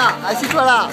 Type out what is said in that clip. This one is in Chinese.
了，啊，洗错了。